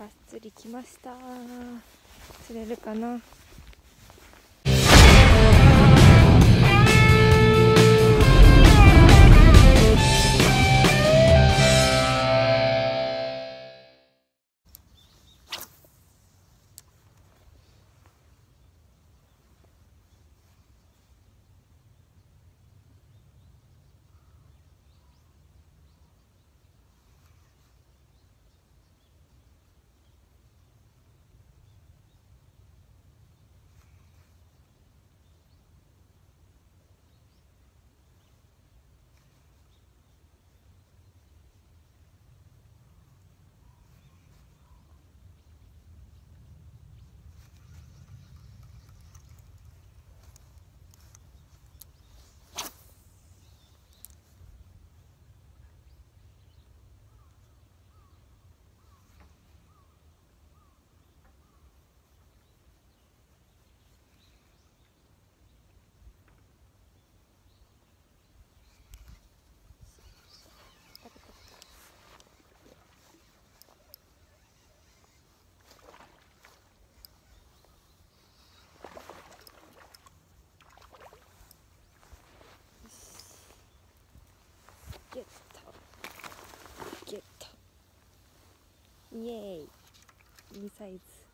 バッツリ来ました。釣れるかな？イエーイ2サイズ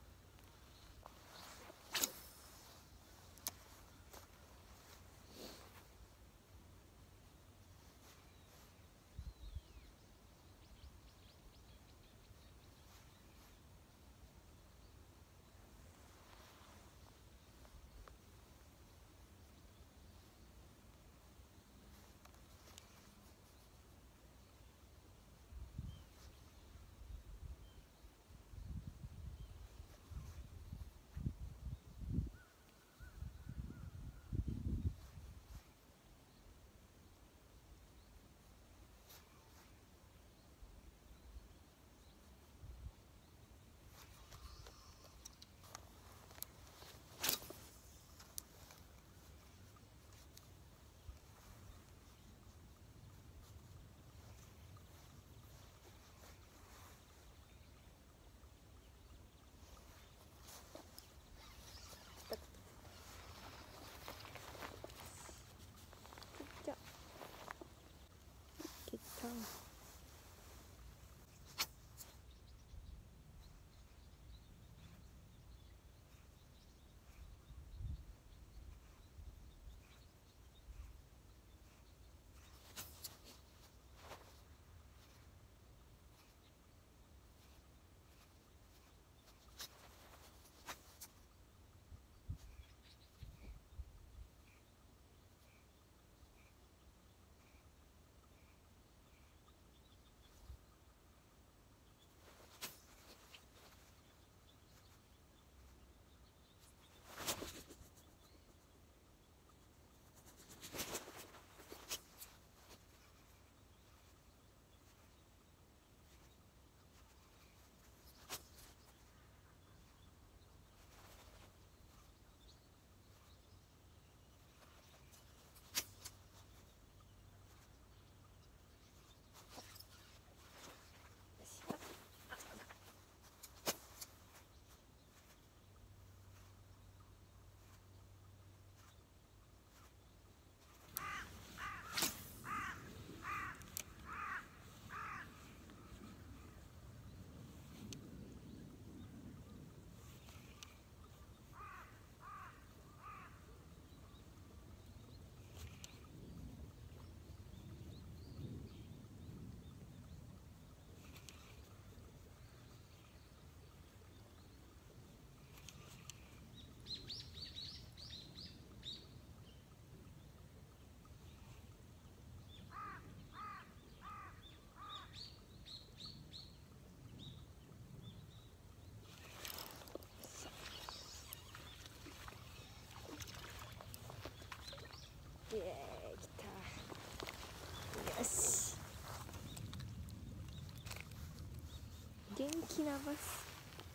元気なバス。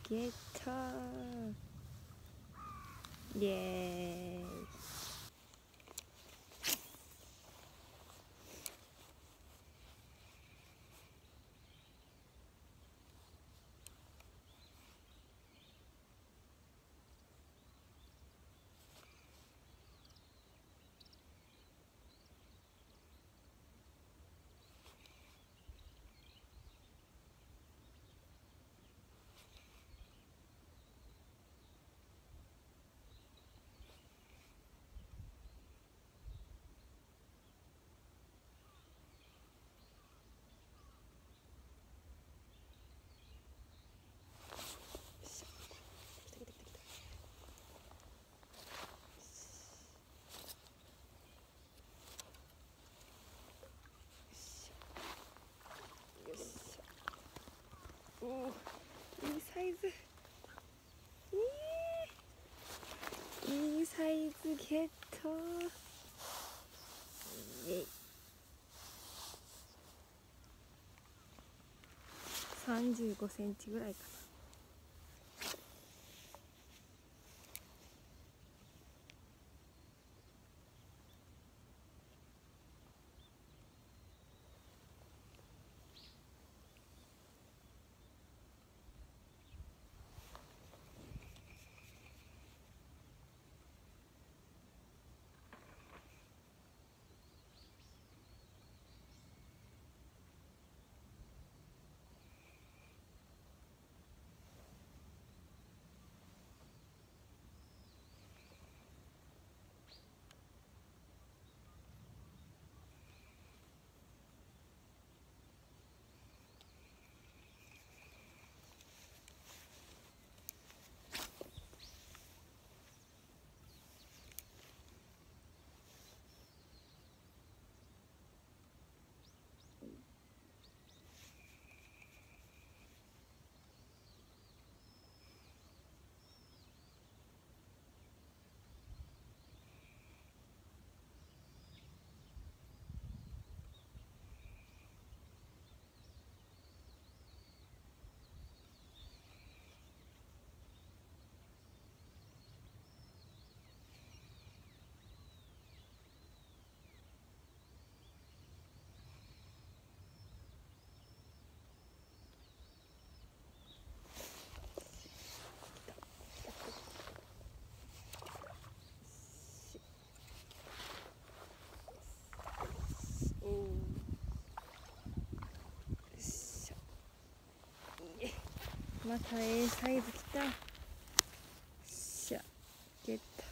ゲッターイエーイおおいいサイズ。いいサイズゲット。35センチぐらいかな。また A サイズきた。しゃ。ゲット。